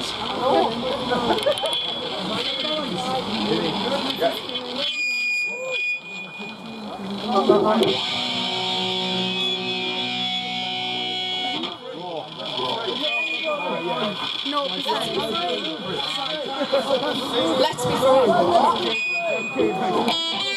Feelings. No, Let's be through.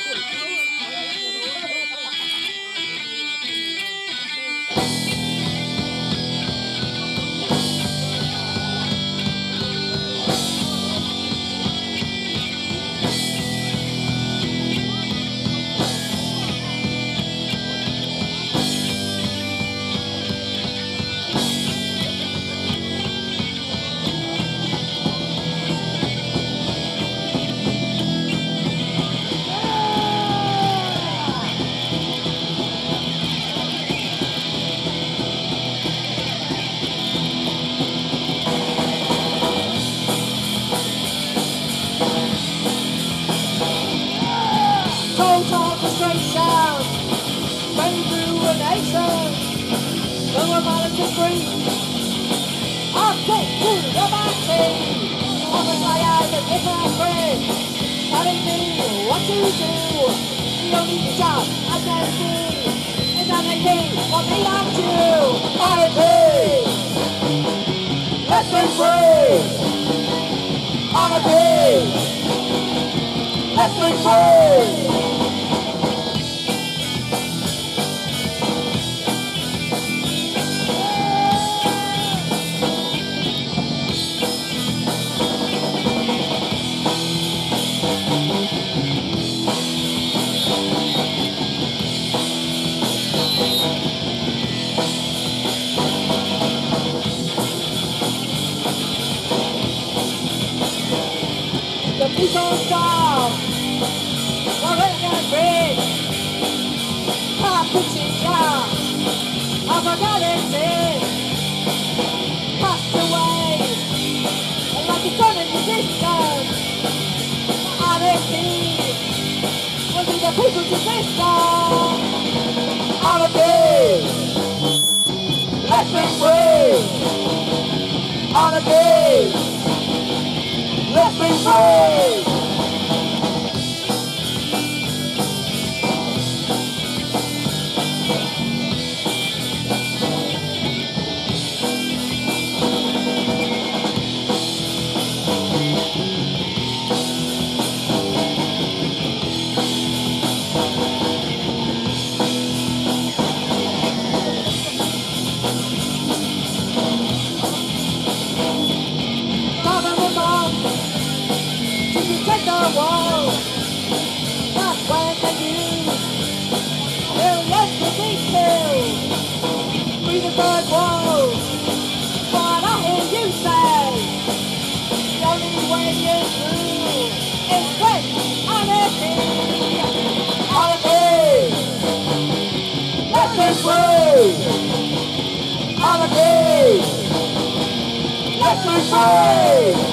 Music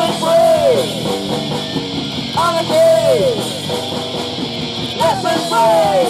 Weapon free! Weapon free!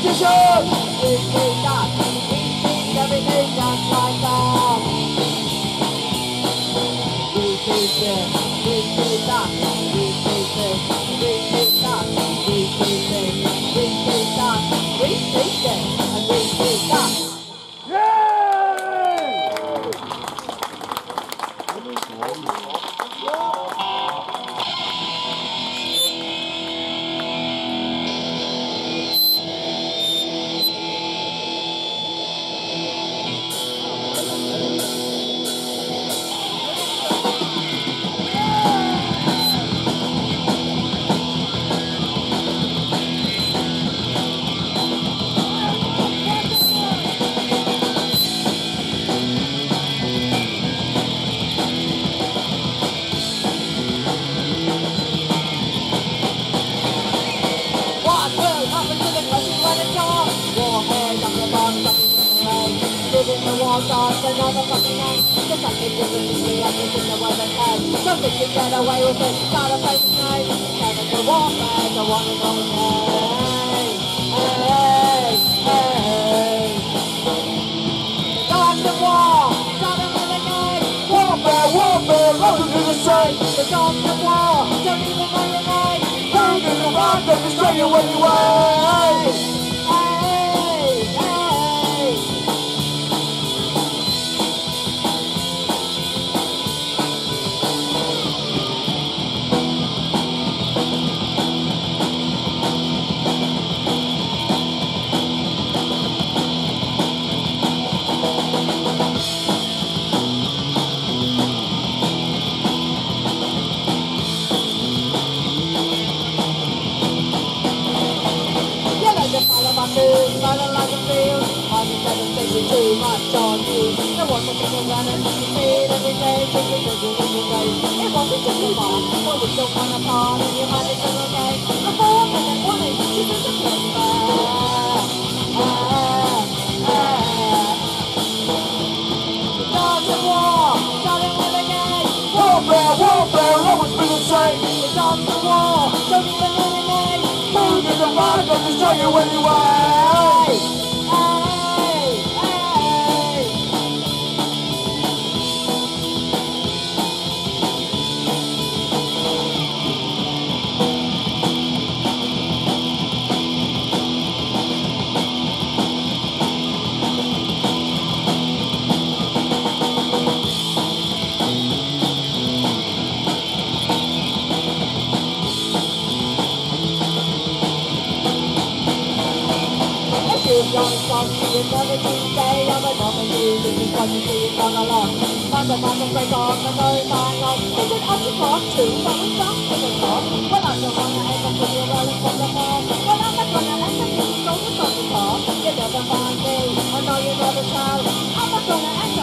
Repetition! That destroy you anyway? From you never to stay on the top of you, this is what you see is on the lot. Find the find the break on the no sign of Is it up to cross too? But we stop to the top. Well, I'm the one that ends up with you rolling from the mall. Well, I'm the one that ends up with you going from the top. You never find me, I know you never shall. I'm the one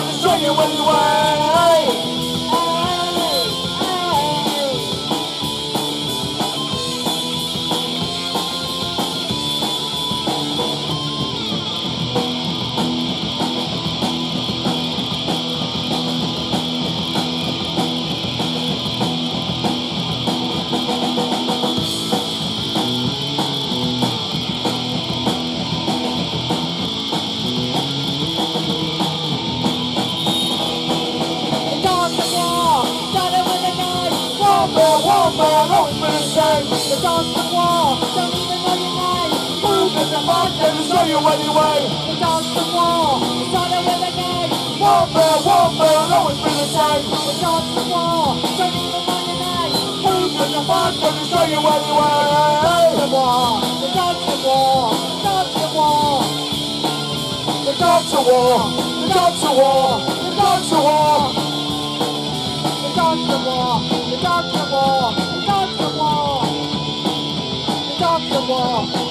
destroy you anyway? The dogs of war, don't even know your name. Who did the rock that destroy you anyway? The dogs of war, started with a knife. Warfare, warfare, will always been the same. The dogs of war, don't even know your name. Who did the rock that destroy you anyway? The war, the dogs of war, dogs of war. The dogs of war, the dogs of war, the dogs of war. The dogs of war, the dogs of war, the dogs of The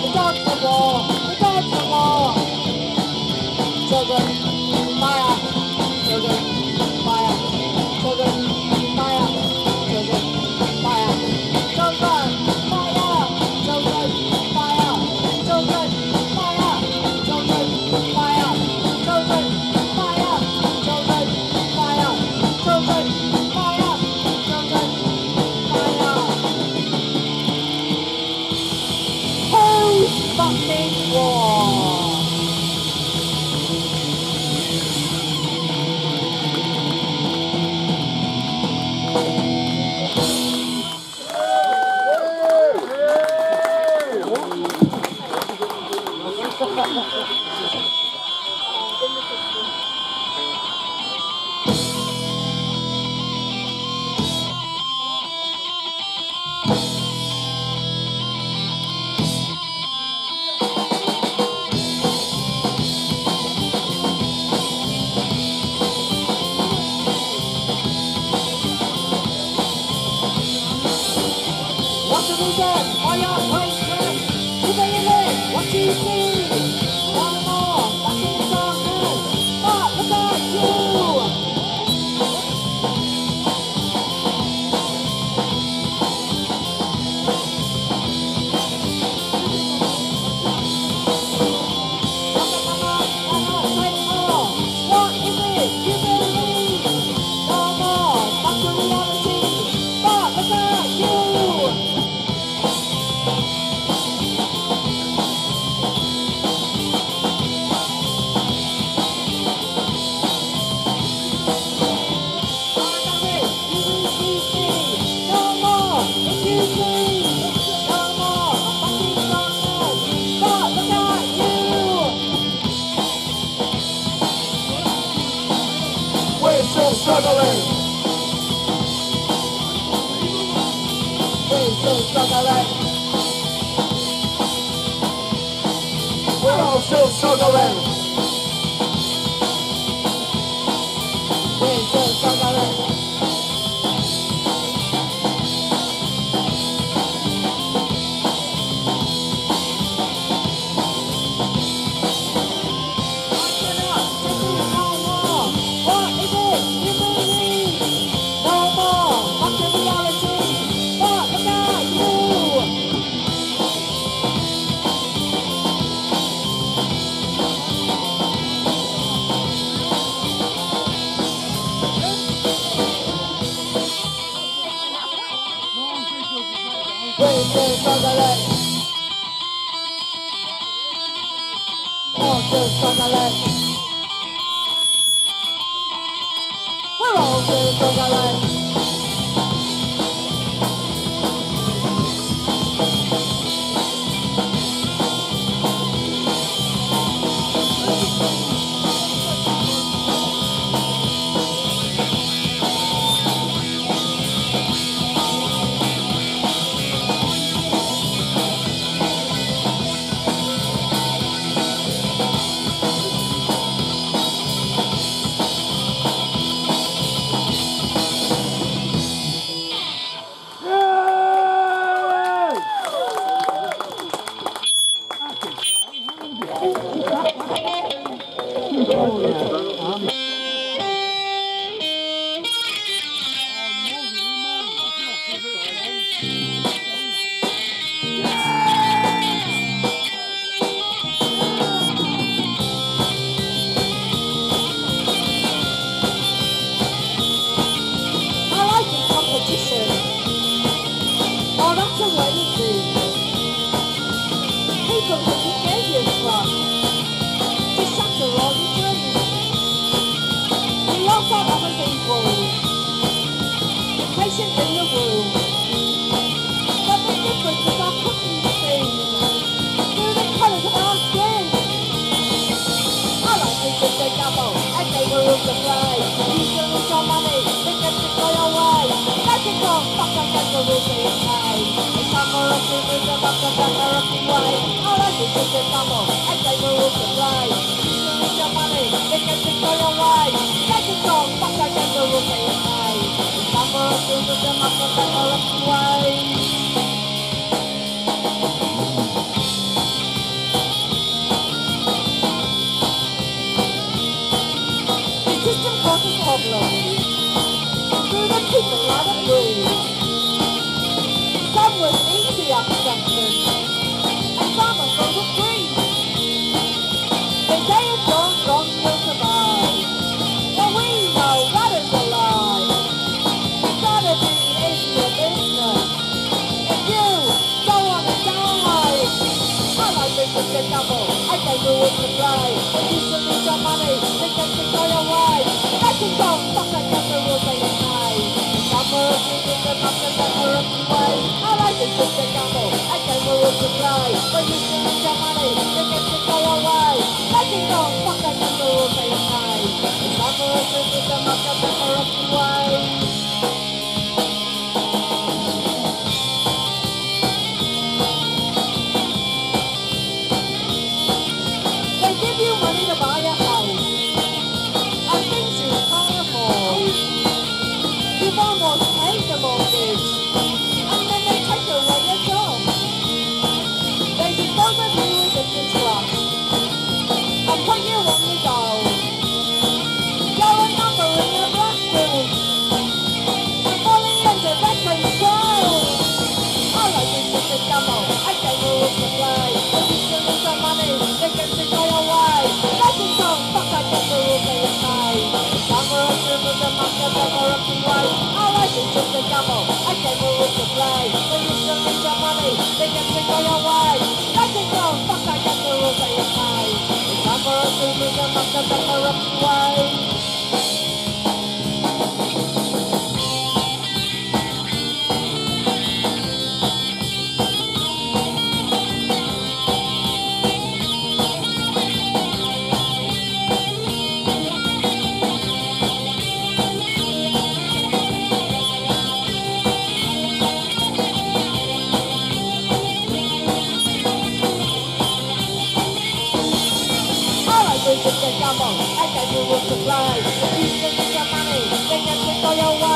trouble, I can do with supplies. If you can your money, they can take all your wine.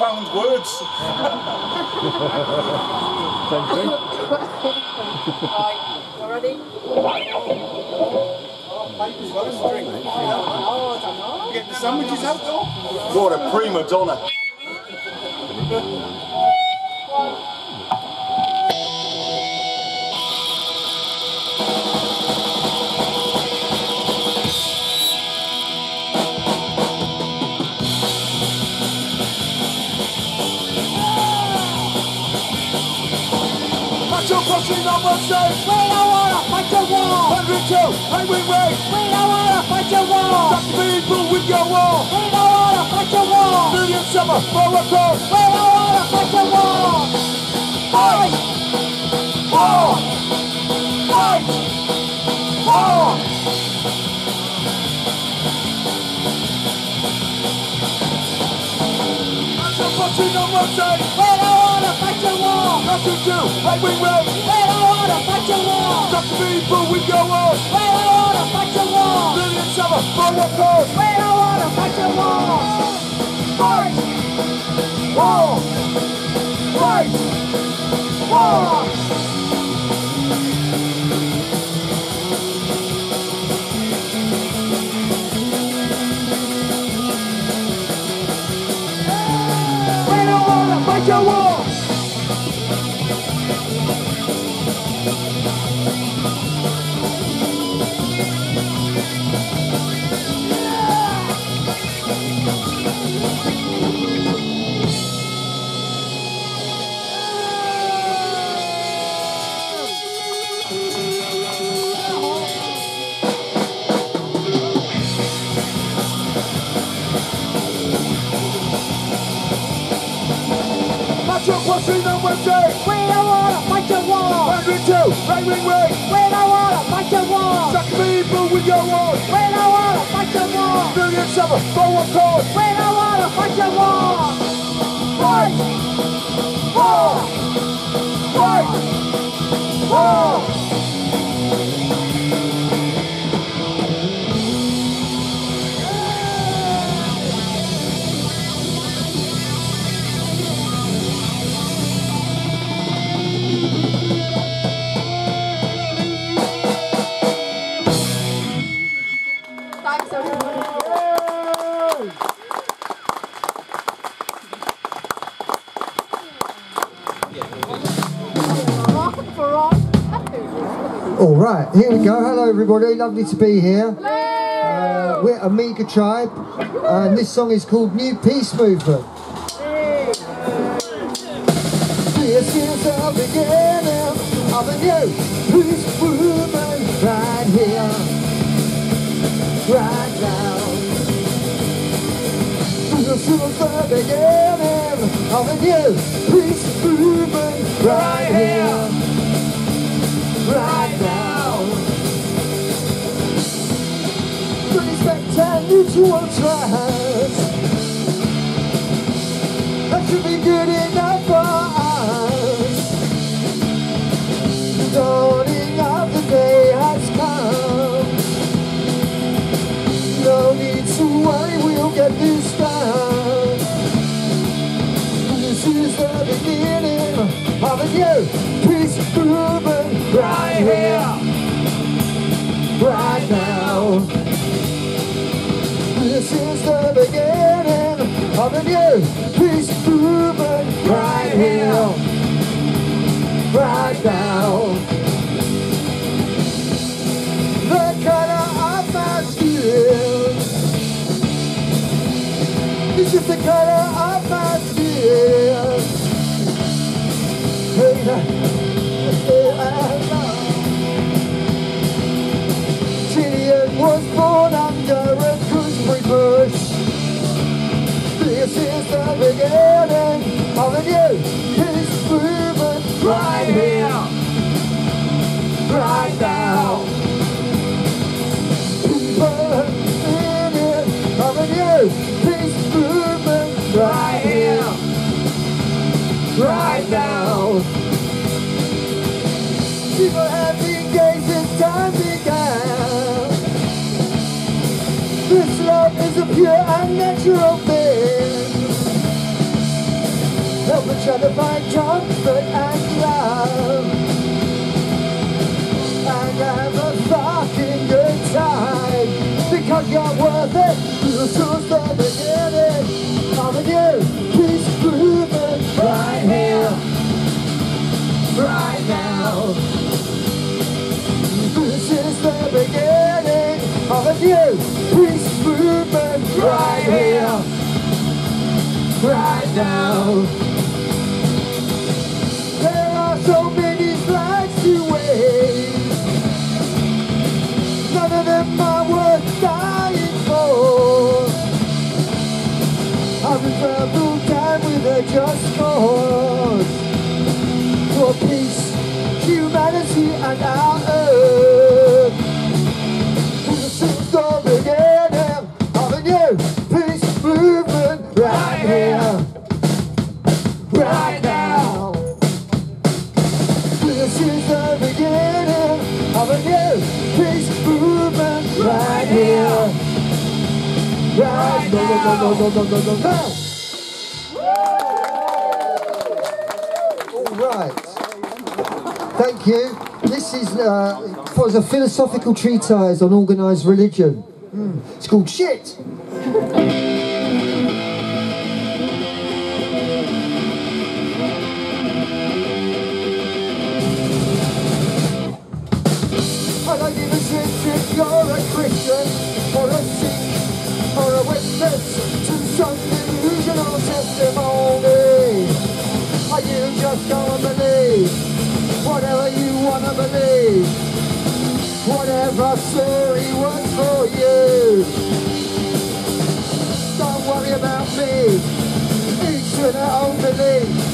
profound words. Same thing. right, you ready? Oh, Get the sandwiches out though. What a prima donna. We don't want to fight your war. 102, Highway Race. We don't want to fight your war. Dr. Bean will win your war. We don't want to fight your war. Million Summer, Borough We don't want to fight your war. Fight! War! Fight! War! Pushing on one side, we don't wanna fight your war. Nothing to right wing race on, fight your war. Stop the beat, but we go on. Wait, I wanna fight your war. Millions have a protocol. Wait, I wanna fight your war. Fight, war, fight, war. Watch your pushing the Wednesday. We don't wanna fight your war. Ring ring two, ring ring ring. We don't wanna fight your war. Suck people with your word. We don't wanna fight your war. Million seven, forward call. We don't wanna fight your war. Fight! War! Fight! War! Right, here we go. Hello, everybody. Lovely to be here. Uh, we're Omega Tribe, and this song is called New Peace Movement. This is the beginning of a new peace movement right here, right now. This is the beginning of a new peace movement right here And mutual trust. That should be good enough for us. The dawning of the day has come. No need to worry, we'll get this done. This is the beginning of a new peace movement right here, right now. Is the beginning of a new peace movement right here, right now. The color of my skin is just the color of my skin. Hey, I love. Julian was born under This is the beginning of a new peace movement right here, right now. People in of a new peace movement right here, right now. People have been gay since time began. This love is a pure and natural Help each other find comfort and love. And have a fucking good time. Because you're worth it. This is the beginning of a new peace movement right here. Right now. This is the beginning of a new peace movement right here, right now. Right now. No, no, no, no, no, no, no, no. All right. Thank you. This is uh, was a philosophical treatise on organised religion. Mm. It's called Shit. Believe? Whatever story works for you. Don't worry about me. Each to their own belief.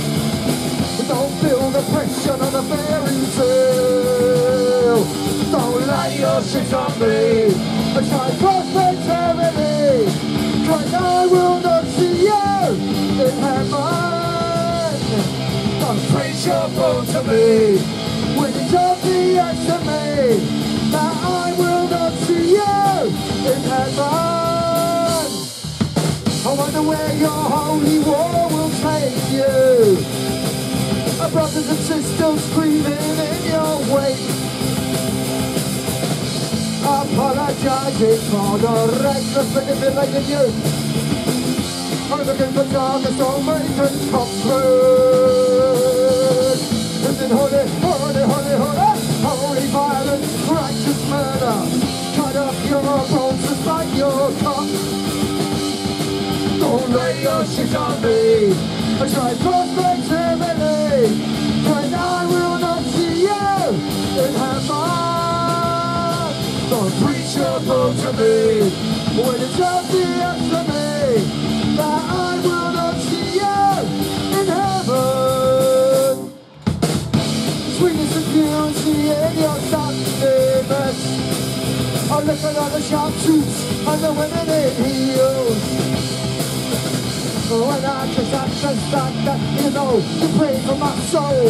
pressure on a fairy tale. Don't lay your shit on me. I try prosperity. Cause I will not see you in heaven. Don't preach your to me. When it's that I will not see you in heaven. I wonder where your holy war will take you. Our brothers and sisters screaming in your wake. Apologizing for the reckless manipulating you. I'm looking for Matrix conclude. Listen, holy, holy, holy, your bones like your cock. Don't lay your shit on me. I try prosperity, but I will not see you in heaven. Don't preach your bull to me when it's obvious to me that I will not see you in heaven. Sweetness and beauty in your darkness. I look at all the sharp shoots and the women in heels. When I just understand that, you know, you pray for my soul.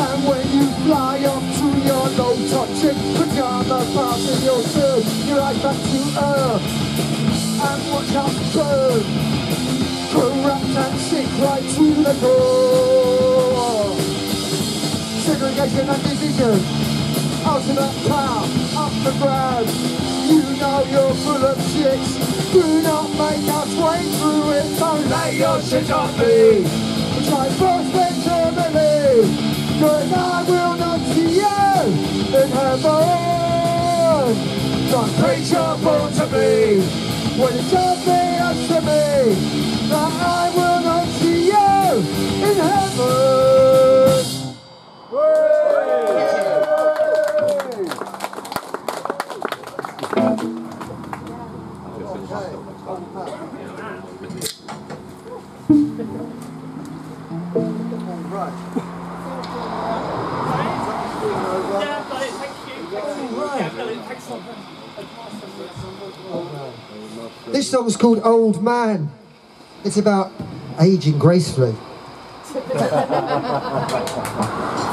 And when you fly up to your low touching pajamas, passing your shirt, your eyes back to earth. And watch us burn. Corrupt and sick right to the door. Segregation and division. Ultimate power, up the ground. You know you're full of shit. Do not make us wait through it. Don't lay your shit on me. Try prosperity. Cause I will not see you in heaven. Don't preach your bull to me. When it's obvious to me that I will not see you in heaven. This song's called Old Man. It's about aging gracefully.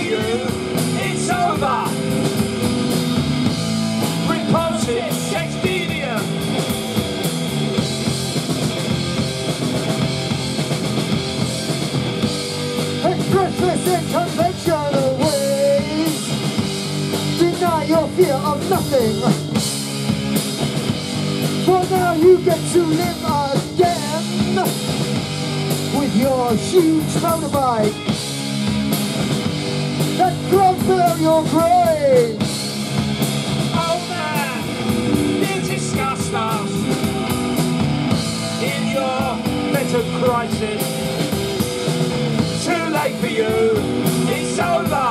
it's over. Repulsive, in conventional ways. Deny your fear of nothing. For now you get to live again with your huge motorbike can your brain. Old man, you disgust us in your lettered crisis. Too late for you, it's over.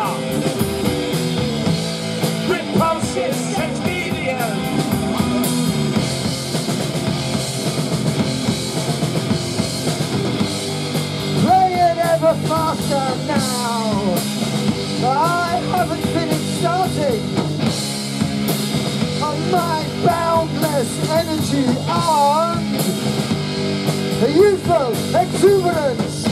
Repulsive, sextedium. Play it ever faster now. I haven't finished starting on my boundless energy on the youthful exuberance,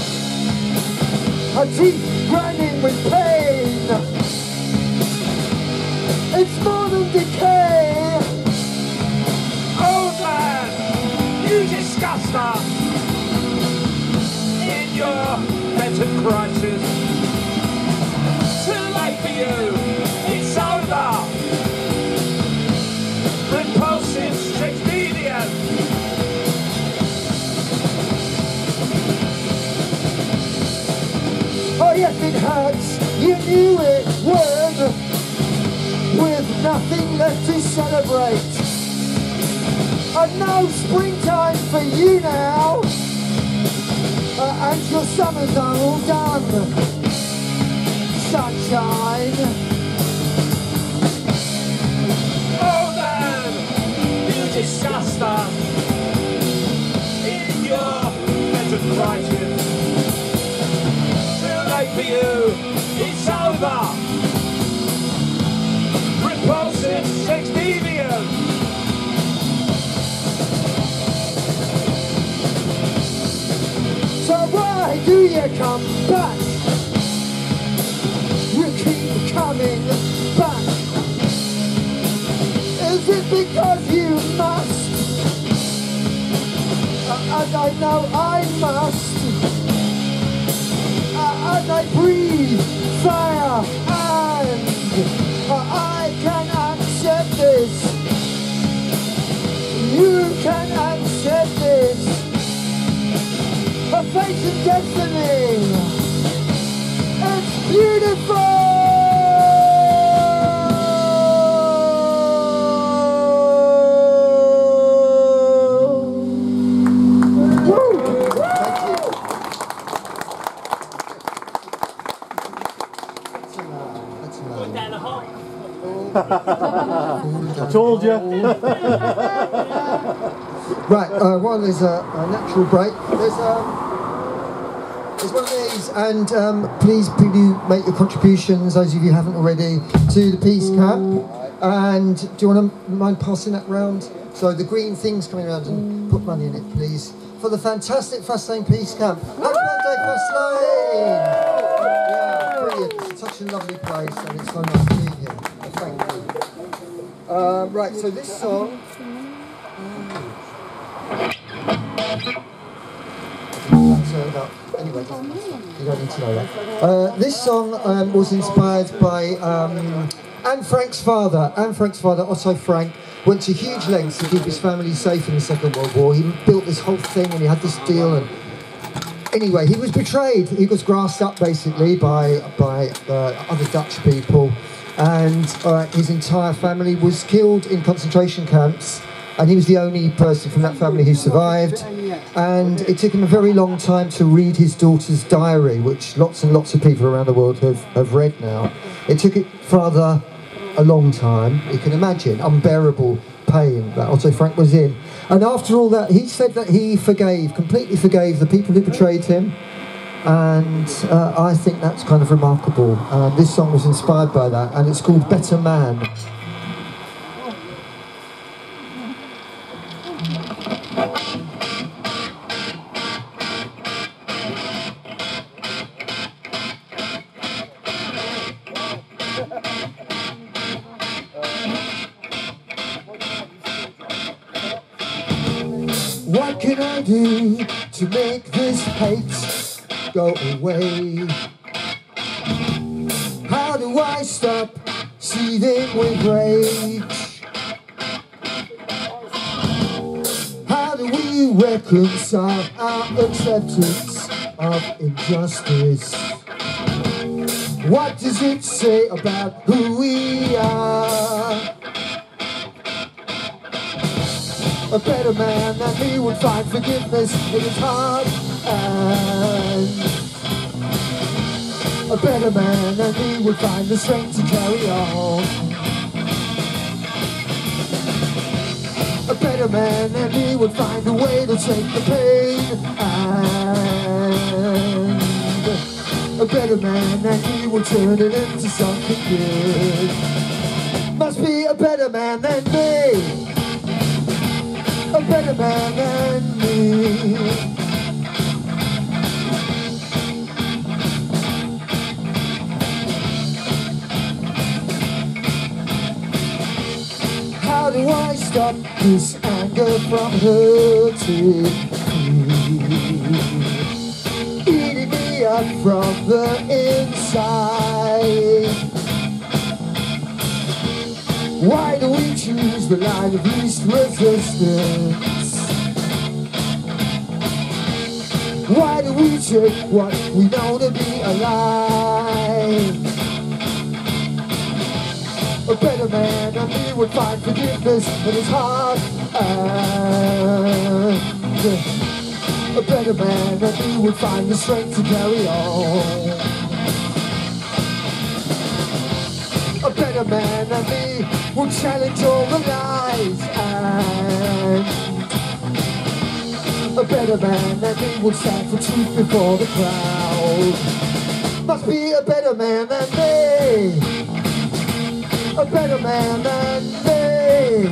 her teeth grinding with pain. It's more than decay. Old man, you disgust us in your mental crisis play for you. It's over. Repulsive Shakespearean. Oh yes, it hurts. You knew it would. With nothing left to celebrate. And no springtime for you now. Uh, and your summers are all done. Sunshine. Oh man, you disaster. In your mental crisis. Too late for you. It's over. Repulsive sex deviant. So why do you come back? Coming back. Is it because you must? Uh, and I know I must. Uh, and I breathe fire and uh, I can accept this. You can accept this a face and destiny. It's beautiful. Told you. Right, uh, while there's a, a natural break, there's um, there's one of these, and um, please do make your contributions, those of you who haven't already, to the Peace Camp. And do you want to mind passing that round? So the green thing's coming around and put money in it, please, for the fantastic Faslane Peace Camp. Happy birthday, Faslane! Yeah, brilliant. It's such a lovely place, and it's so nice to be here. Um, right, so this song. Uh, anyway, you know that. Uh, this song um, was inspired by um, Anne Frank's father. Anne Frank's father, Otto Frank, went to huge lengths to keep his family safe in the Second World War. He built this whole thing and he had this deal and anyway, he was betrayed. He was grassed up basically by by uh, other Dutch people, and uh, his entire family was killed in concentration camps. And he was the only person from that family who survived. And it took him a very long time to read his daughter's diary, which lots and lots of people around the world have, have read now. It took it rather a long time. You can imagine unbearable pain that Otto Frank was in. And after all that, he said that he forgave, completely forgave the people who betrayed him. And uh, I think that's kind of remarkable. Uh, this song was inspired by that, and it's called Better Man. What can I do to make this hate go away? How do I stop seething with rage? How do we reconcile our acceptance of injustice? What does it say about who we are? A better man than me would find forgiveness in his heart and a better man than me would find the strength to carry on. A better man than me would find a way to take the pain and a better man than me would turn it into something good. Must be a better man than me a better man than me. How do I stop this anger from hurting me? Eating me up from the inside. Why do we choose the line of least resistance? Why do we take what we know to be a lie? A better man than me would find forgiveness in his heart. And a better man than me would find the strength to carry on. A better man than me will challenge all the lies and a better man than me will stand for truth before the crowd. Must be a better man than me. A better man than me.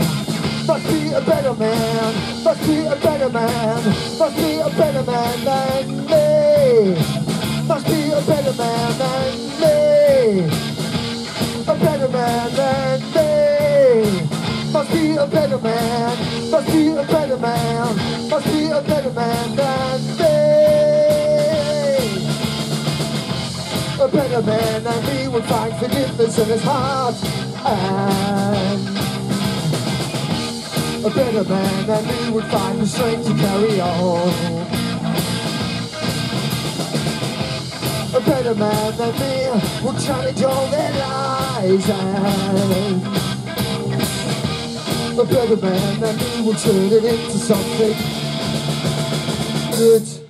Must be a better man. Must be a better man. Must be a better man than me. Must be a better man than me. A better man than me. Must be a better man. Must be a better man. Must be a better man than me. A better man than me would find forgiveness in his heart. And a better man than me would find the strength to carry on. A better man than me will challenge all their lies and a better man than me will turn it into something good.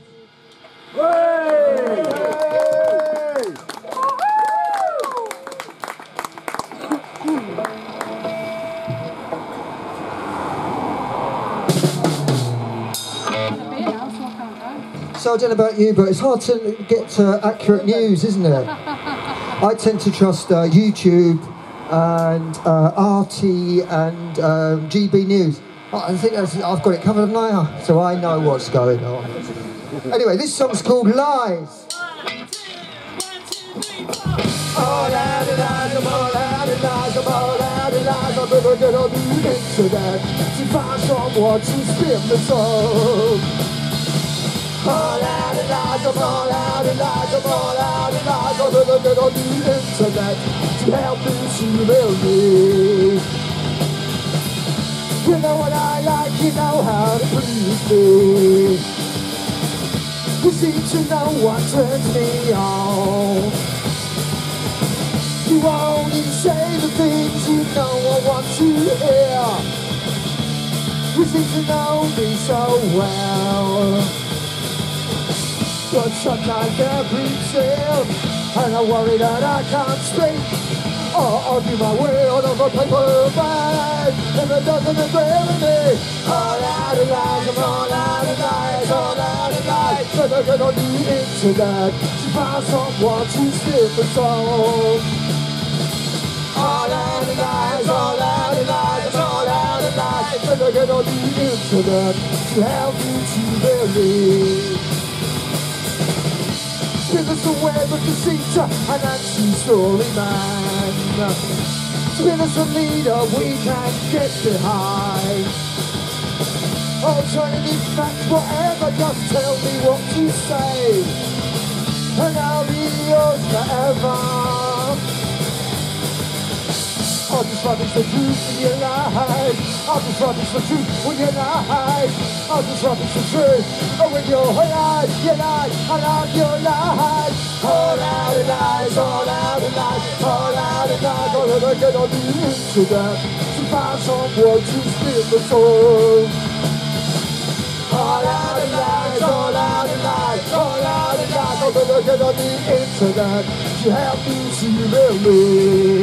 I don't know about you, but it's hard to get uh, accurate news, isn't it? I tend to trust uh, YouTube and uh, RT and um, GB News. I think that's, I've got it covered, haven't I? So I know what's going on. Anyway, this song's called Lies. All out of lies, I'm all out of lies, I'm all out of lies. I'm gonna get on the internet to find someone to spin the song. All out of lies, I'm all out of lies, I'm all out of lies. I'm gonna get on the internet to help me humiliate. You know what I like, you know how to please me. You seem to know what turns me on. You only say the things you know I want to hear. You seem to know me so well. But sometimes they're still, and I worry that I can't speak. Or argue my way out of a paper bag, and it doesn't agree with me. All out of lies, I'm all out of lies, all out of lies. But I get on the internet to find someone to spin the song. All out of lies, all out of lies, all out of lies. But I get on the internet to help you to believe. Spin us a web of deceit, an anti-story man. Spin us a leader we can get behind. Oh, Alternative facts, whatever, just tell me what you say. And I'll be yours forever. I'll just rubbish the truth in your life. I'll just rubbish the truth when you lie. I'll just rubbish the truth. Oh, when you're alive, you lie. I love your lies. All out of lies, all out of lies, all out of lies. All that I get on the internet to find someone to spin the song. All out of lies, all out of lies, all out of lies. All that I get on the internet to help you see me.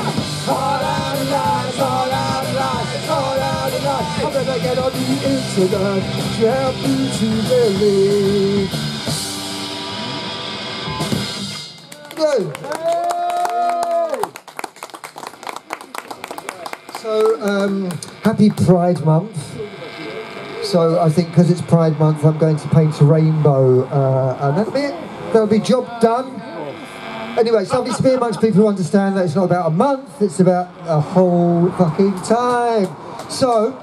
I get on the internet to to believe. Go. So, um, happy Pride Month. So I think because it's Pride Month, I'm going to paint a rainbow, uh, and that'll be it. That'll be job done. Anyway, lovely to be speaking amongst people who understand that it's not about a month, it's about a whole fucking time. So,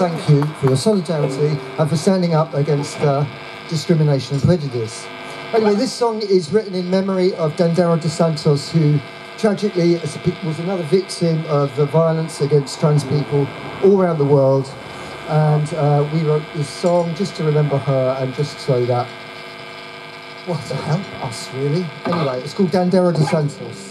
thank you for your solidarity and for standing up against uh, discrimination and prejudice. Anyway, this song is written in memory of Dandara dos Santos, who tragically was another victim of the violence against trans people all around the world. And uh, we wrote this song just to remember her and just so that, well, to help us really. Anyway, it's called Dandara dos Santos.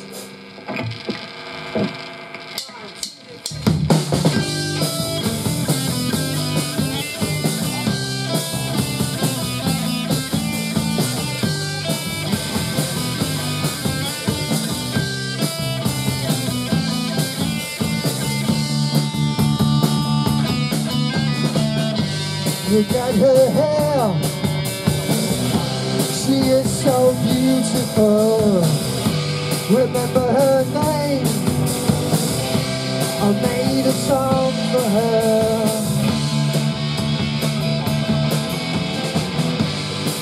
Look at her hair. She is so beautiful. Remember her name. I made a song for her.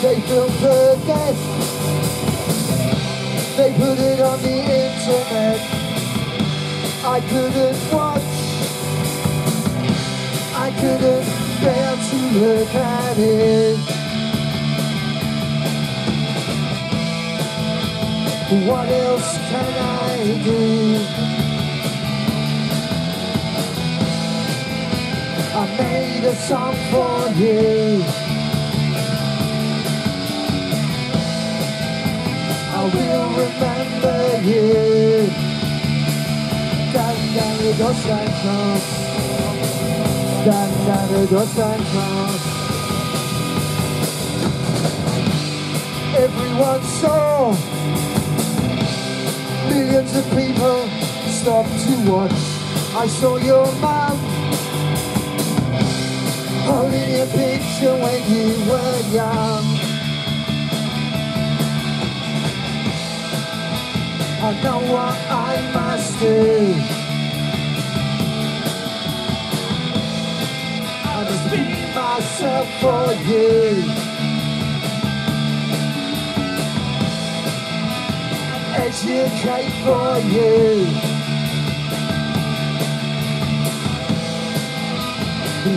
They filmed her death. They put it on the internet. I couldn't watch. I couldn't bear to look at it. What else can I do? I made a song for you. I will remember you. Dandara dos Santos. Dandara dos Santos. Everyone saw millions of people stopped to watch. I saw your mom holding your picture when you were young. I know what I must do. For you. Educate for you.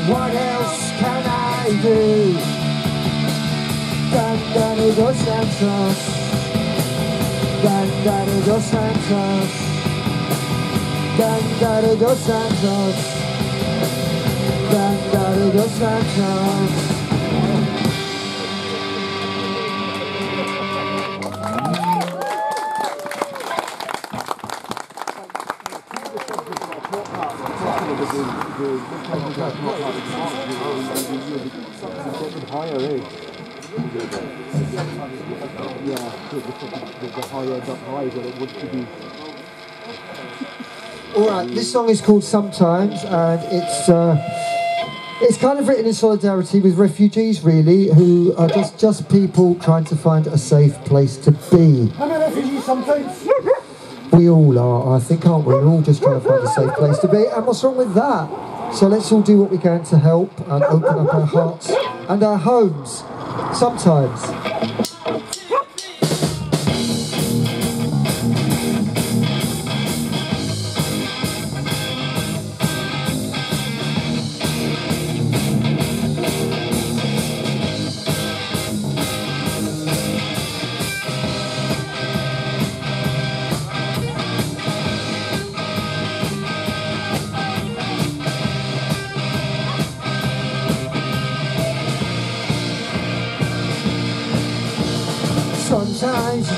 What else can I do? Dandara dos Santos. Dandara dos Santos. Dandara dos Santos. To be. All right, this song is called Sometimes, and it's uh, it's kind of written in solidarity with refugees, really, who are just just people trying to find a safe place to be. I'm a refugee sometimes. We all are, I think, aren't we? We're all just trying to find a safe place to be, and what's wrong with that? So let's all do what we can to help and open up our hearts and our homes. Sometimes.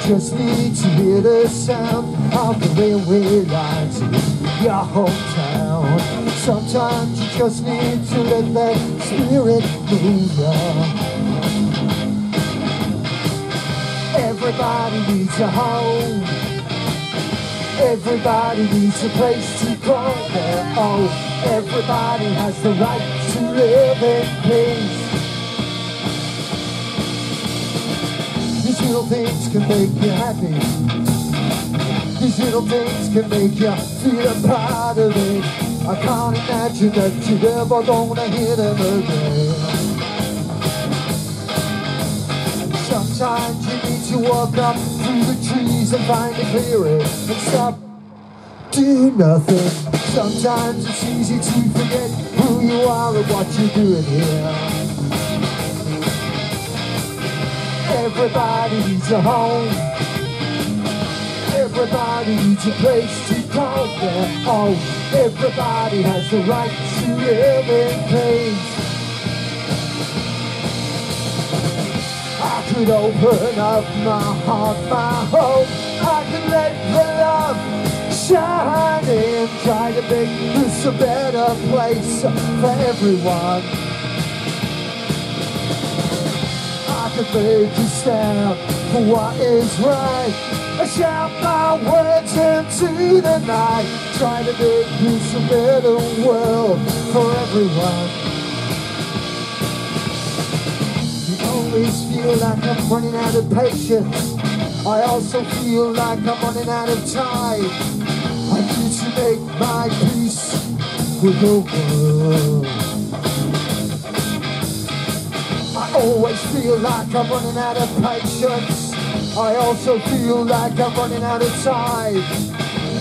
Just need to hear the sound of the railway lines in your hometown. Sometimes you just need to let that spirit move you. Everybody needs a home. Everybody needs a place to call their own. Everybody has the right to live in peace. Little things can make you happy. These little things can make you feel a part of it. I can't imagine that you're ever gonna hear them again. Sometimes you need to walk up through the trees and find a clearing and stop do nothing. Sometimes it's easy to forget who you are and what you're doing here. Everybody needs a home. Everybody needs a place to call their own. Everybody has the right to live in peace. I could open up my heart, my home. I could let the love shine in. Try to make this a better place for everyone. Could make you stand for what is right. I shout my words into the night. Try to make this a better world for everyone. I always feel like I'm running out of patience. I also feel like I'm running out of time. I need to make my peace with the world. Always feel like I'm running out of patience. I also feel like I'm running out of time.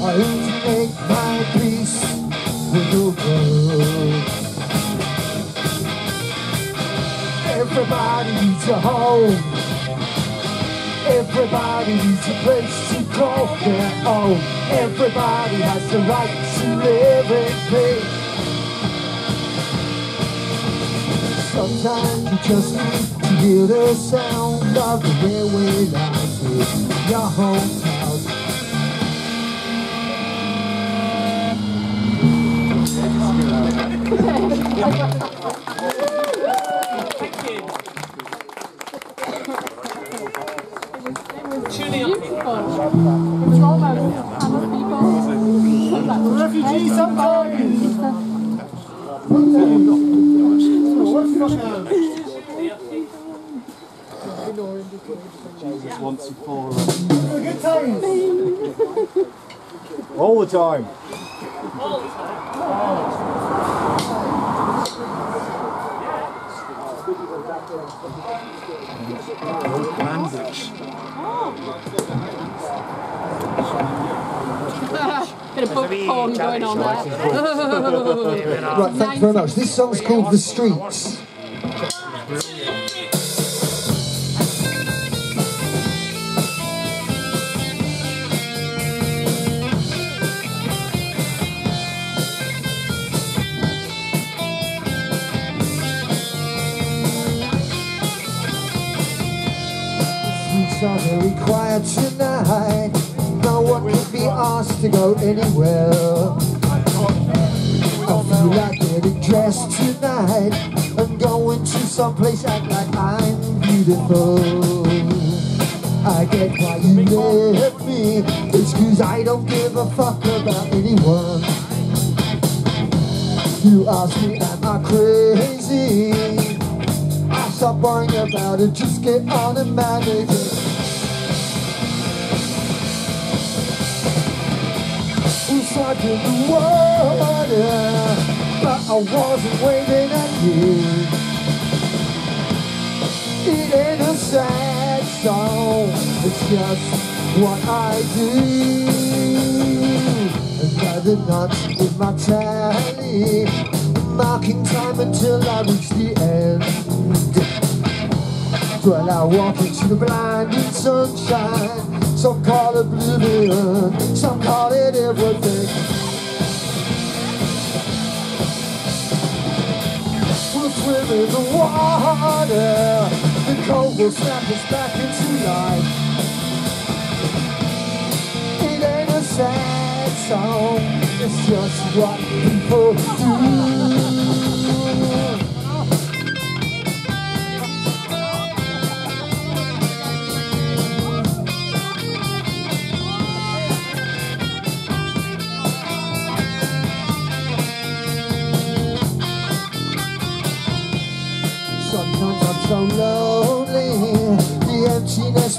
I need to make my peace with the world. Everybody needs a home. Everybody needs a place to call their own. Everybody has the right to live in peace. Sometimes you just need to hear the sound of the railway lines in your hometown. Thank Once and for Good times. All the time. Bit of book porn going on there. Right, thank you very much. This song's called The Streets. Very quiet tonight. No one can be asked to go anywhere. I feel like getting dressed tonight and going to someplace act like I'm beautiful. I get why you left me. It's cause I don't give a fuck about anyone. You ask me, am I crazy? I stop worrying about it, just get on and manage it. Inside in the water, but I wasn't waiting at you. It ain't a sad song, it's just what I do. Another notch in my tally, marking time until I reach the end. Well, I walk into the blinding sunshine. Some call it oblivion, some call it everything. We'll swim in the water. The cold will snap us back into life. It ain't a sad song, it's just what people do.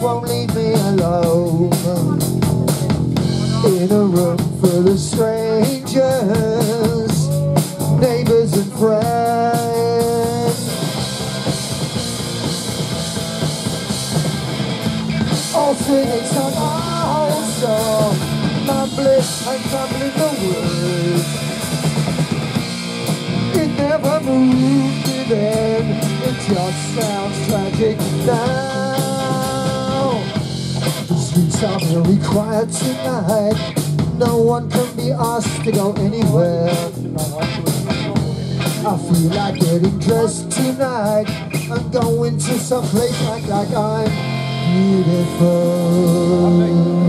Won't leave me alone. In a room full of strangers, neighbors and friends. All singing some old song, mumbling and mumbling the words. It never moved me then. It just sounds tragic now. Streets are quiet tonight. No one can be asked to go anywhere. I feel like getting dressed tonight I'm going to some place like, like I'm beautiful.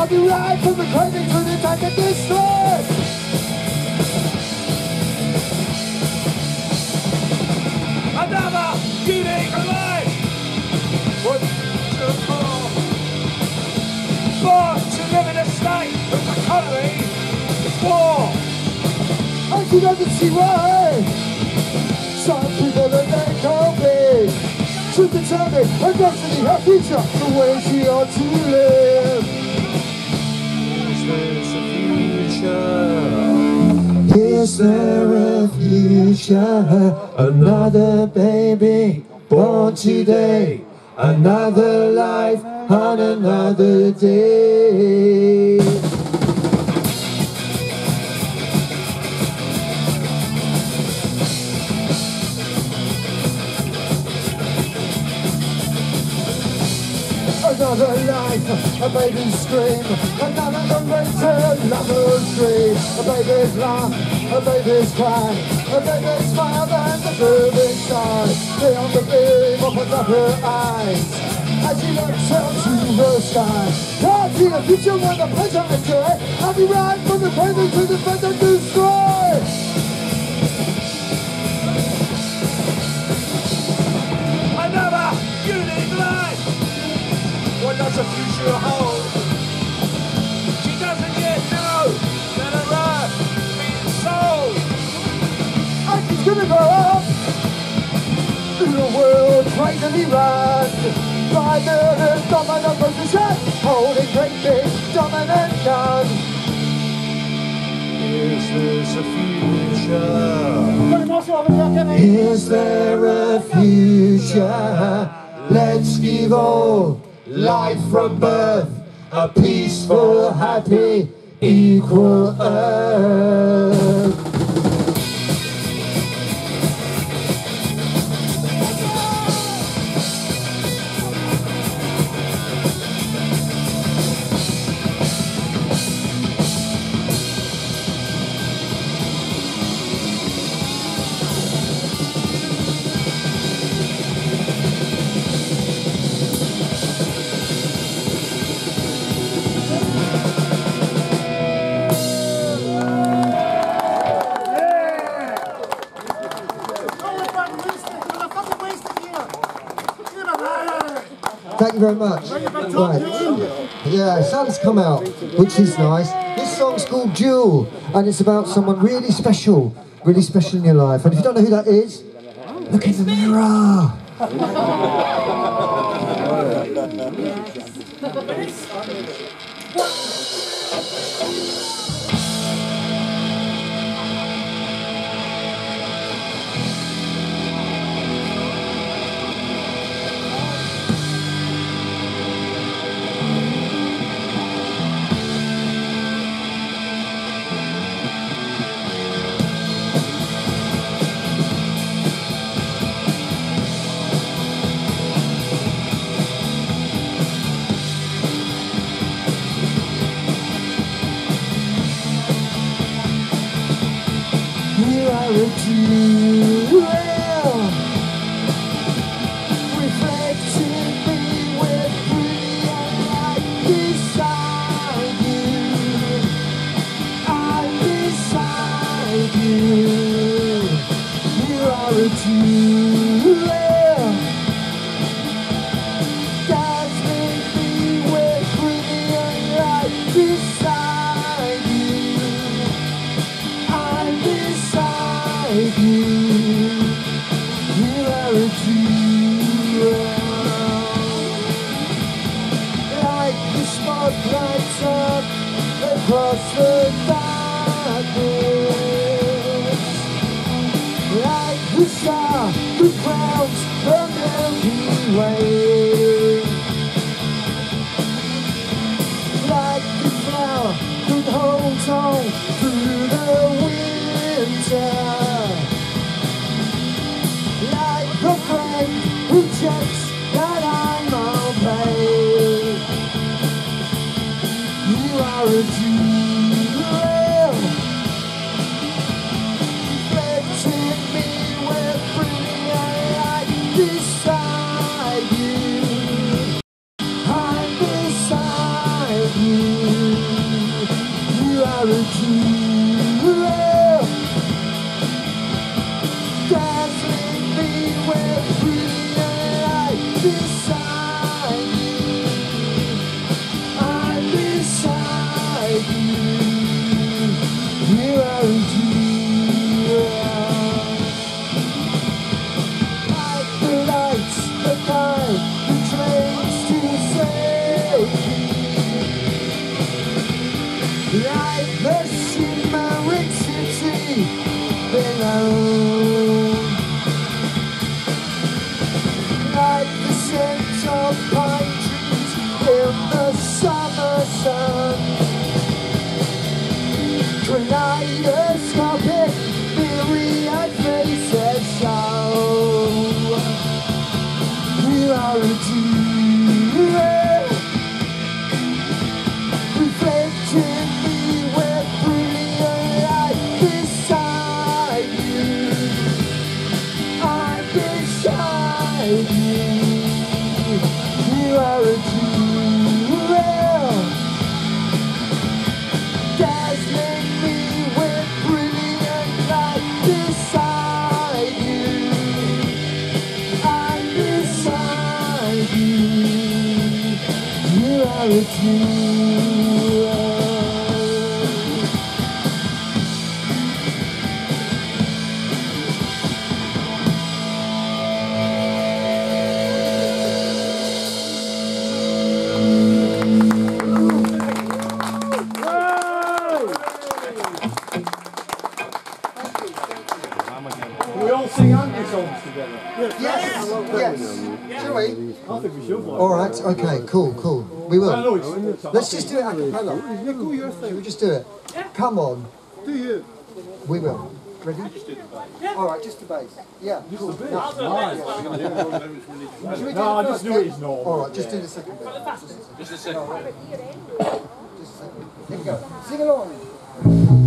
I'll be right from the craving to the life. One, two, four. Born to live in a state of. Four. And she doesn't see why Some people that they can't be To determine her destiny, her future The way she ought to live Is there a future? Another baby born today. Another life on another day. Another life, a baby's scream Another unrated lover's dream A baby's laugh, a baby's cry. A baby's smile and a baby's sigh. Beyond the beam opens up her eyes. As she looks out to the sky. Can't see the future when the pleasure and joy? Be right from the cradle to defend and destroy Does the future hold? She doesn't yet know that her earth being sold. And she's gonna grow up in a world crazily run by murderous dominant position, holding great big dominant guns. Is this a future? Is there a future? Let's give all life from birth a peaceful, happy, equal earth. you very much. Right. Yeah, Sun's come out, which is nice. This song's called Jewel, and it's about someone really special, really special in your life. And if you don't know who that is, look in the mirror. Paris. Yes. Yes. Shall we? I think we should. All right. Okay. Cool. Cool. We will. Oh, Let's just do it a cappella. Shall we just do it? Come on. Do you? We will. Ready? All right, just the bass. Yeah. Just the bass. Nice. Yeah. no, I just knew it is normal. All right, just do the second bit. Just the second bit. Just the second. Here we go. Sing along.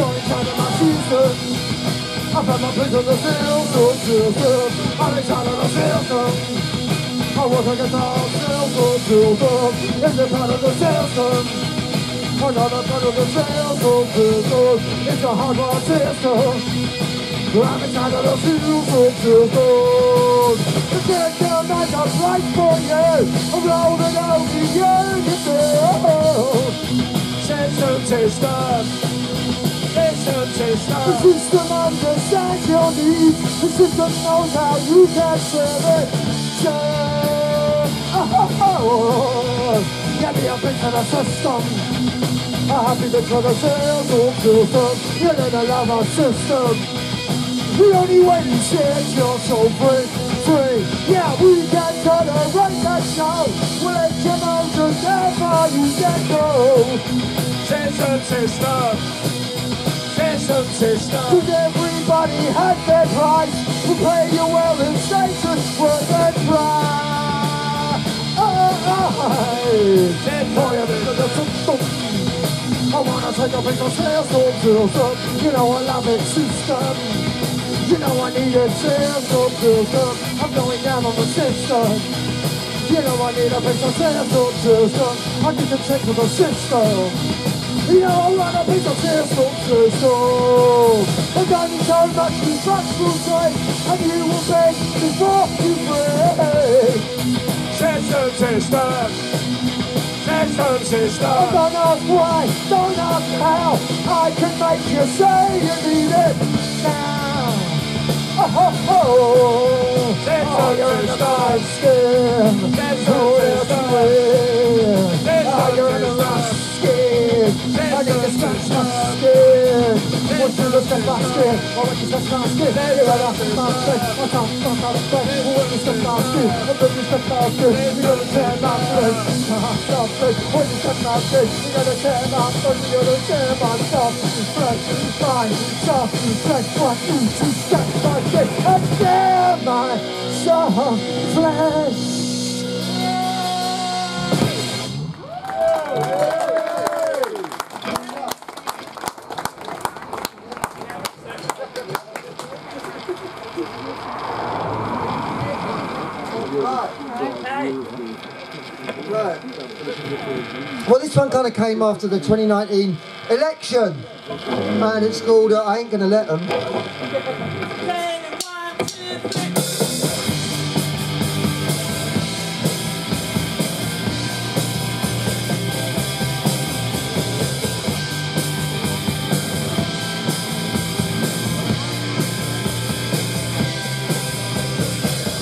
Only time of my season I find my place on the shelf of prison I'm inside of the system I was against the shelf of prison In the part of the system Another part of the of prison It's a hard rock system I'm inside of the of prison The system that's not right for you I'm rolling over you, you feel System, system System, system The system understands your needs The system knows how you can serve it. Get me up into the system I'm happy to to sales or system You don't love our system the only way you set your soul free, free. Yeah, we can tolerate that show. We'll let your motions never you can go. System, system. System. Cause everybody has their price. We pay you well in status for their price. Oh, I wanna take a piece of sales or system. You know I love it, system. You know I need a sales system. I'm going down on the system. You know I need a piece of sales or system. I need to check with the system. You know I want a piece of system, system. I've done so much and you will pay before you break. System, system. System, system. Don't ask why, don't ask how. I can make you say you need it now. Oh, oh, oh. Oh, you're. Oh. Oh, you're in the right skin. I need to scratch my skin. Want you to scratch my skin. I want you to scratch my skin. You're right off my skin. I can't stop my skin. I want you to scratch my. I want you to scratch. You're gonna tear my skin. Stop it. When you scratch my skin, you're gonna tear my skin. You're gonna tear my soft, fresh, fine, soft, fresh. One, two, two, scratch my skin. My soft flesh. Right. Well, this one kind of came after the 2019 election, and it's called uh, I Ain't Gonna Let Them.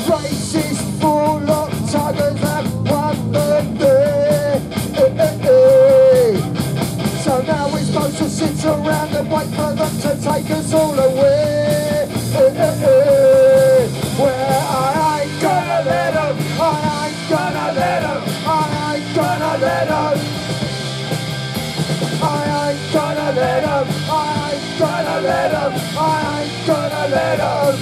Racist, full of tigers have won the So now we're supposed to sit around and wait for them to take us all away. Where I ain't gonna let them, I ain't gonna let them, I ain't gonna let them. I ain't gonna let them, I ain't gonna let them, I ain't gonna let let 'em.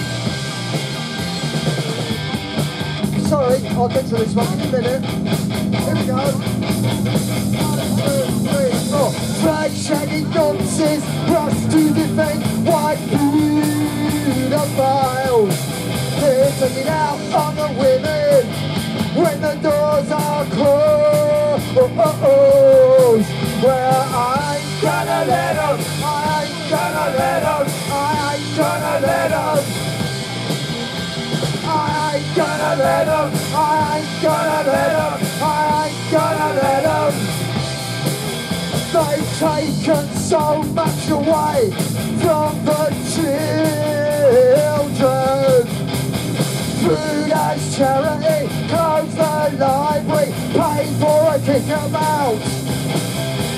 Sorry, I'll get to this one in a minute. Here we go. Flag shagging nonsense, rush to defend white pedophiles. They're taking out on the women when the doors are closed. Well, I ain't gonna let 'em. I ain't gonna let 'em. I ain't gonna let 'em. I ain't gonna let 'em. I ain't gonna let 'em. I ain't gonna let 'em. They've taken so much away from the children. Food as charity, close the library, pay for a kick out.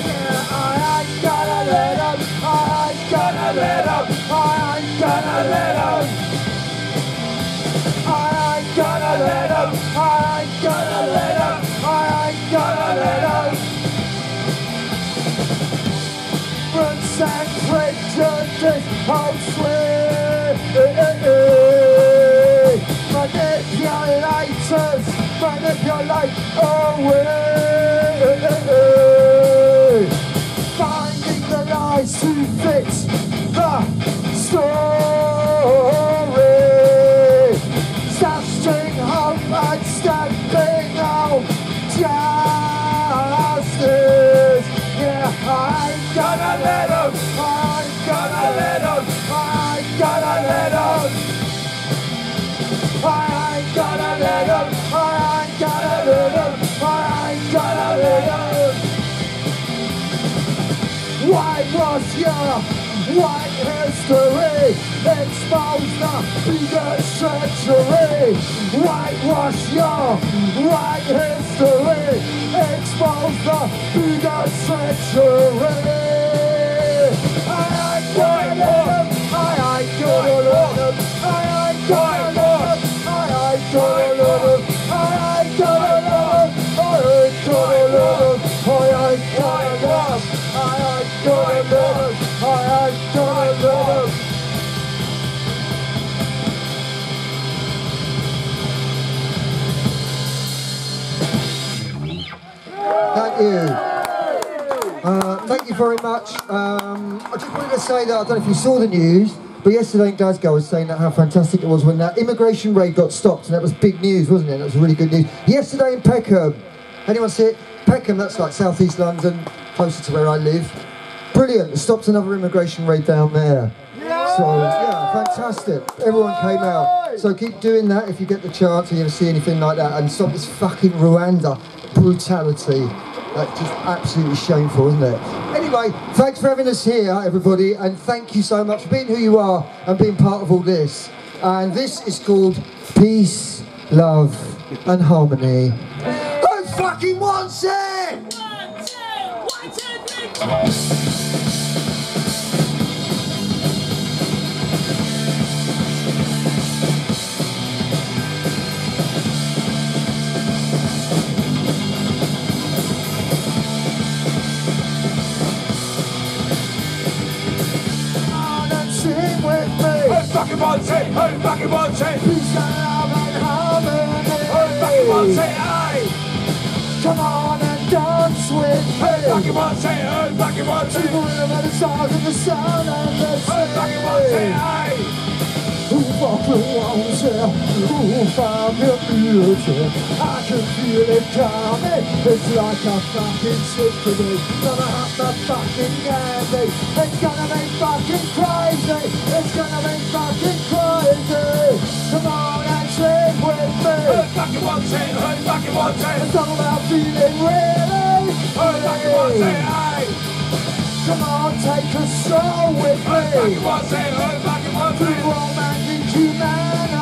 Yeah, I ain't gonna let 'em. I ain't gonna let 'em. I ain't gonna let. Prejudice, oh sweet. Manipulators, manipulate away. Finding the lies to fit the story. white history expose the bigger treachery. Whitewash your white history, expose the bigger treachery. I ain't gonna I I I I I I. you. Uh, thank you very much. Um, I just wanted to say that I don't know if you saw the news, but yesterday in Glasgow I was saying that how fantastic it was when that immigration raid got stopped, and that was big news, wasn't it? That was really good news. Yesterday in Peckham, anyone see it? Peckham, that's like southeast London, closer to where I live. Brilliant. It stopped another immigration raid down there. So yeah, fantastic. Everyone came out. So keep doing that if you get the chance and you ever see anything like that, and stop this fucking Rwanda brutality. That's just absolutely shameful, isn't it? Anyway, thanks for having us here, everybody, and thank you so much for being who you are and being part of all this. And this is called Peace, Love, and Harmony. Who fucking wants it? in one say, hey, back in one say, peace and love and harmony. Hey, back in one say, aye. Come on and dance with me. Hey, back in one say, hey, back in one say. To the rhythm and the sound and the sun and the sea. Hey, back in one say, aye. Who fucking wants it? 放飞往前，无法面对天。I can feel it coming, it's like a fucking symphony. Gonna have the fucking ending. It's gonna be fucking crazy. It's gonna be fucking crazy. Come on and sing with me. Hey, fucking one ten, hey, fucking one ten. It's all about feeling really. Hey, fucking one ten, hey. Come on, take a stroll with me. Hey, fucking one ten, hey, fucking one ten humanity.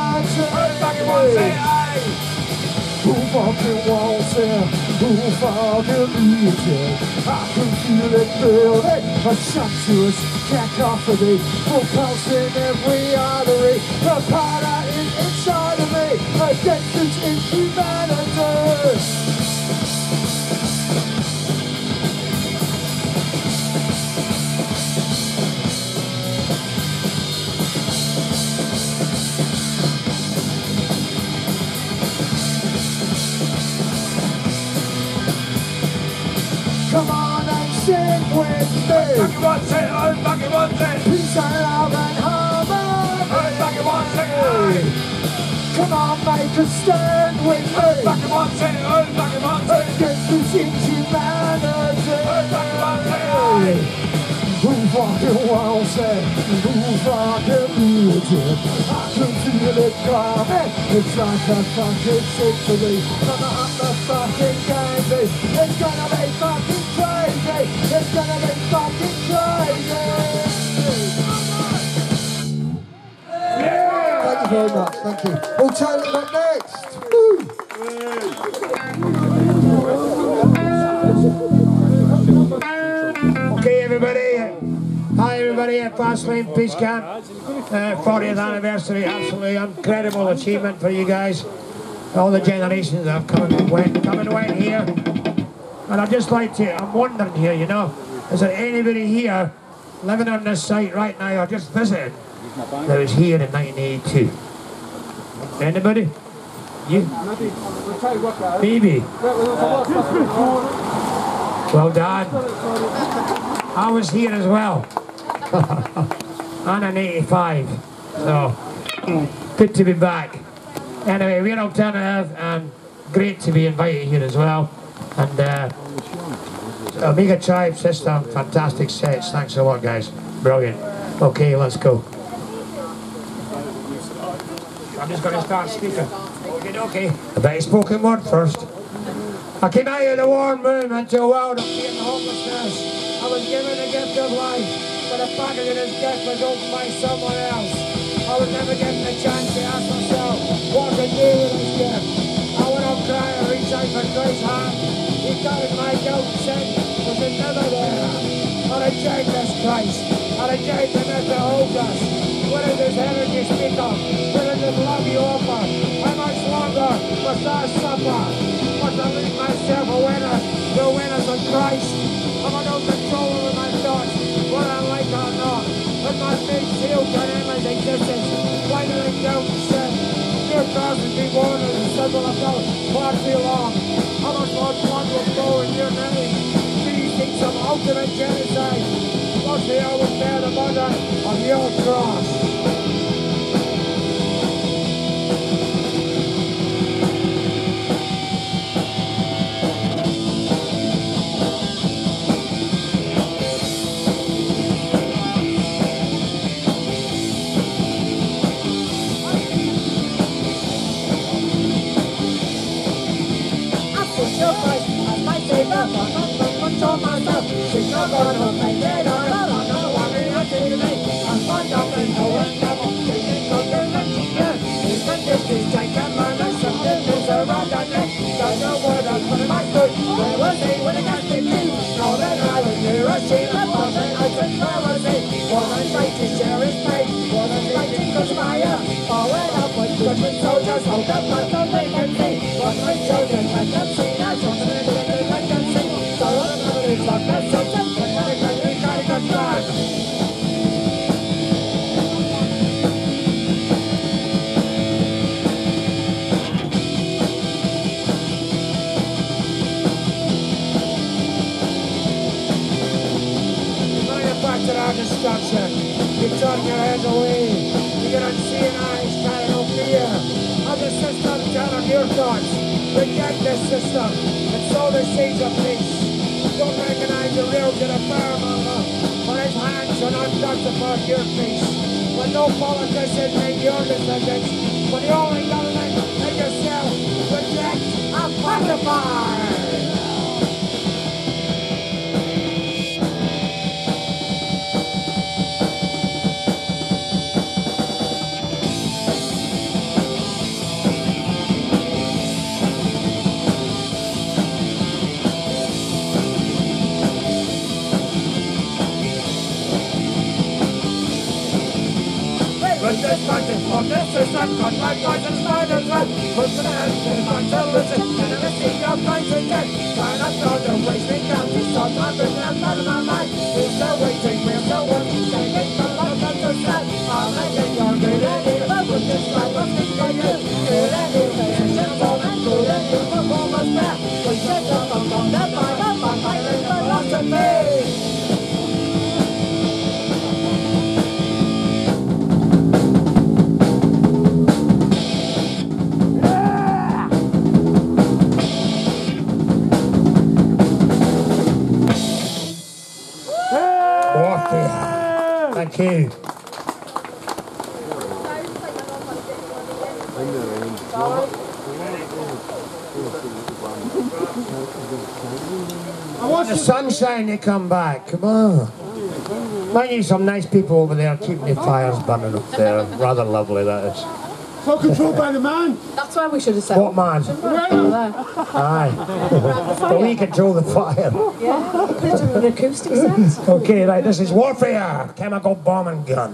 Who fucking wants it? Who fucking needs it? I can feel it building, a sumptuous cacophony, in every artery. The that is inside of me, a distance in humanity. Come on and sing with Back me. in one second, oh, back in one second. Peace and love and harmony. Oh, back second. Come on, make a stand with me. Back in one second, oh, back second. Oh, Against this inhumanity. Oh, back second. Who fucking wants it? Who fucking needs it? I can feel it coming. It's like a fucking symphony. From up the fucking candy. It's gonna be crazy. Thank you very much. Thank you. We'll take it up next. Okay, everybody. Hi, everybody at Faslane Peace Camp. Uh, 40th anniversary. Absolutely incredible achievement for you guys. All the generations that have come come and went here. And I'd just like to, I'm wondering here, you know, is there anybody here living on this site right now or just visiting that was here in 1982? Anybody? You? Maybe. Well done. I was here as well. I'm an 85. So, good to be back. Anyway, we're alternative and great to be invited here as well. And uh, Omega Tribe System, fantastic sets. Thanks a lot, guys. Brilliant. Okay, let's go. I'm just going to start speaking. Okay, okay. A very spoken word first. I came out of the war movement to a world of fear and. I was given the gift of life, but the package of this gift was opened by someone else. I was never given the chance to ask myself what to do with this gift. I went on crying out for Christ's hand. He carried my guilt and sin, was never there. I reject this Christ. I reject the myth that holds us. What is this heaven you speak of? What is this love you offer? How much longer must I suffer? Must I leave myself a winner? The winners of Christ. Have I no control over my thoughts, whether I like or not? With my big sealed to an endless existence, blinded in guilt and sin. Your cross has been worn as a symbol far too long. How much more blood will flow in your name? Think some ultimate genocide? Must we always bear the burden of your cross? Soldiers. Hold up my so they can destruction. You turn your heads away. You get unseeing eyes, carry no fear. Of the system, on your thoughts. Reject this system and sow the seeds of peace. Don't recognize the real to the firemonger, for his hands are not touched upon your peace. But no politician make your decisions. But the only government make yourself reject and pacify. saying they come back. Come on. Mind you, some nice people over there keeping the fires burning up there. Rather lovely, that is. It's all controlled by the man. That's why we should have said. What man? Aye. but we control the fire. Yeah. Could have an acoustic set. okay, right. This is warfare. Chemical bomb and gun.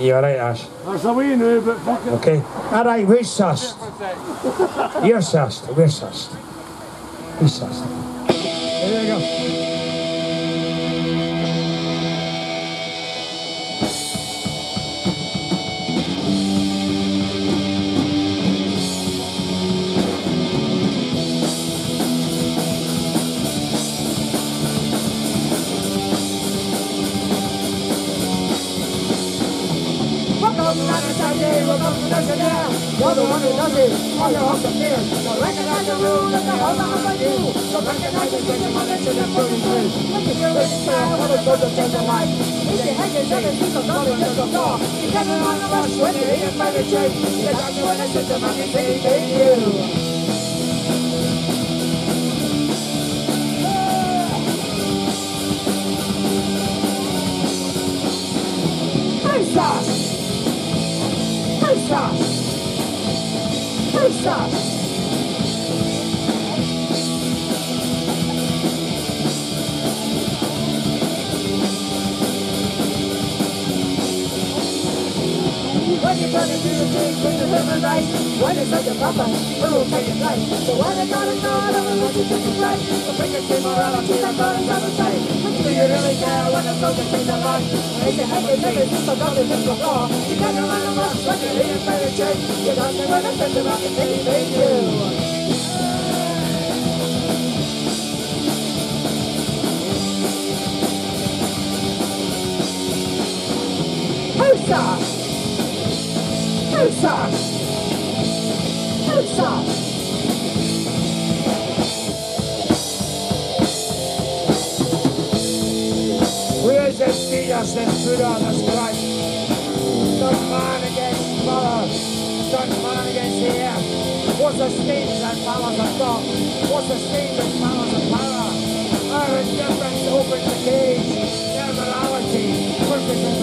You alright, Ash? That's away now, but fuck it. Okay. Alright, we're sussed. You're sussed. We're sussed. We're sussed. one who does it now. You're the one who does it. All your hopes are fears. So recognize the rule that the whole house are you. So recognize the vision of that should have proven true. Look at your rich smile when it goes to change your life. If you hang another piece of knowledge just a door, you doesn't want to rush when you're in a private church. You're not doing a system of anything you. Jesus! up. Face up. When you try to do the things with the human right, when it's such a papa, who will take it right? So when I got a thought, I don't know what you took it right. So bring it I'm gonna have a sight. Do you really care when the soldier came to life? Raise your hand and just a dollar just for war. You run a rush when you're here by. You don't know when the fence around the city they do. just as good on as Christ. Don't mind against mother, Don't mind against the. What's the schemes and powers of God? What's the schemes and powers of power? Our indifference opens the cage. Their morality, purpose and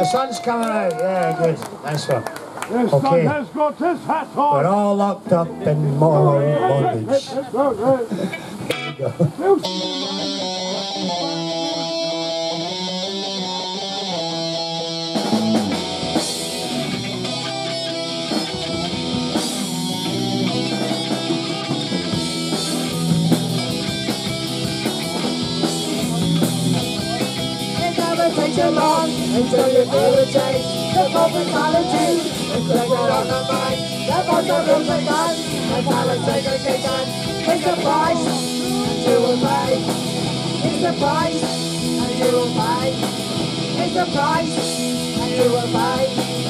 The sun's coming out. Yeah, good. Nice one. The okay. has got his hat on. We're all locked up in moral bondage. Long until you feel a change. The mentality is triggered on the mind. The bottom of the gun, mentality segregation. It's a price, and you will pay. It's a price, and you will pay. It's a price, and you will pay.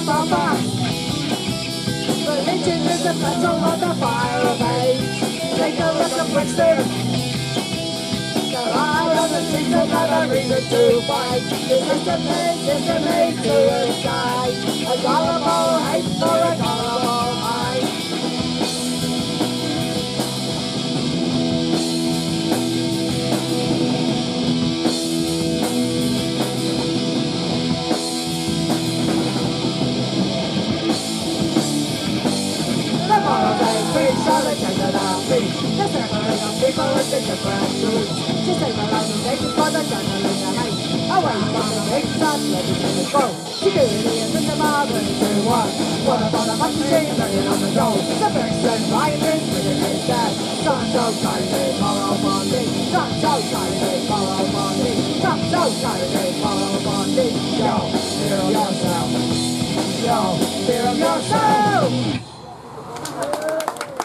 Take a look at my. Religion is a vessel on the fire of age. Take a look at Brixton. The lie of the streets another reason to fight. This is the thing, this is me suicide. A gullible hate for a gullible Yo, fear of yourself.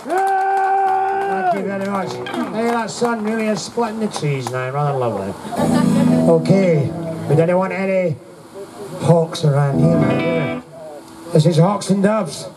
Thank you very much. Hey, that sun really is splitting the trees now. Rather lovely. Okay. Would anyone any hawks around here? This is Hawks and Doves.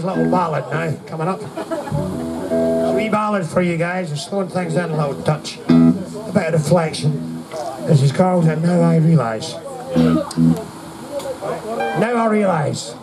Tony's little ballad now, coming up. Three ballads for you guys, just slowing things down a little touch. A bit of deflection. This is called And Now I Realise. Now I Realise.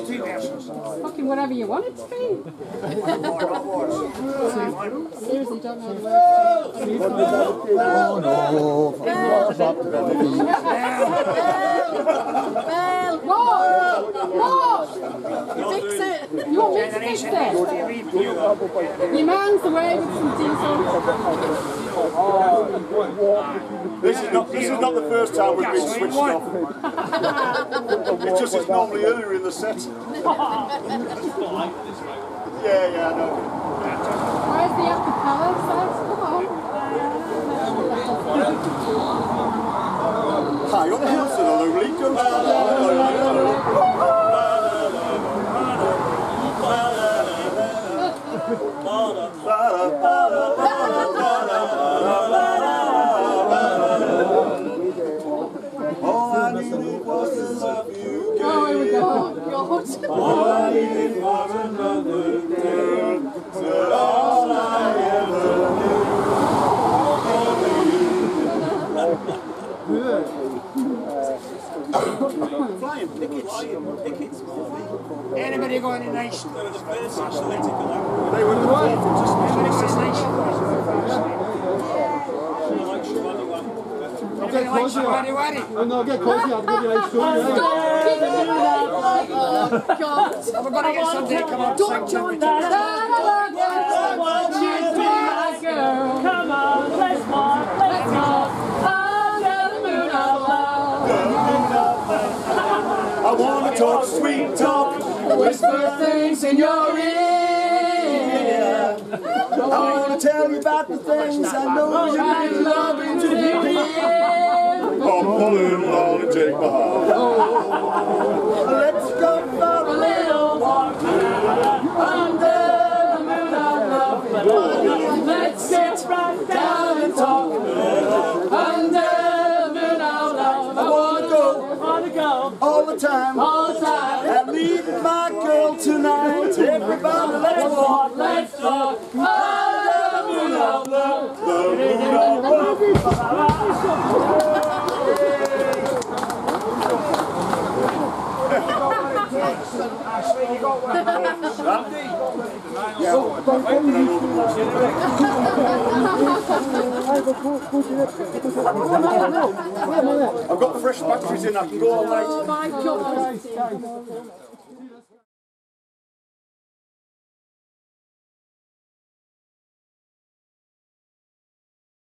Well, two versions. Fucking whatever you want it to be. Seriously, don't know the words. What? What? Fix it. You want me to fix it? Your man's away with some diesel. This is not this is not the first time we've been switched off. It's just it's normally earlier in the set. Yeah, yeah, I know. Where's the acapella set? Come on. High on the hills and a lonely All go. God. All I needed was another day. Said all I ever knew. Flying pickets. Pickets. Anybody going to nice? They were the Get closer. Wari wari. Oh, no, get closer. I'll give you a show. Stop keeping it up. Oh, God. We're going to get to come and Don't join that. I want you to be my girl. Come on, let's walk, let's walk. Under the moon of love. I want to talk sweet talk. Whisper things in your ear. I want to tell you about the things I know you I'm need. loving to hear. Come on along and take my hand. Let's go for A little walk under the moon of love. Let's get right down and talk under the moon of love. I wanna go, wanna go all the time. all the time. I need my girl tonight. Everybody, let's walk. Let's talk under the moon of love. The moon of love. Actually, you got one. Yeah, I know the words. I've got fresh batteries in. I can go all night. Oh my God.